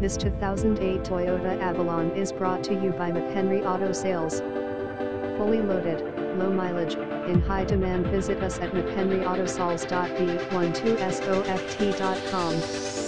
This 2008 Toyota Avalon is brought to you by McHenry Auto Sales. Fully loaded, low mileage, in high demand visit us at mchenryautosales.v12soft.com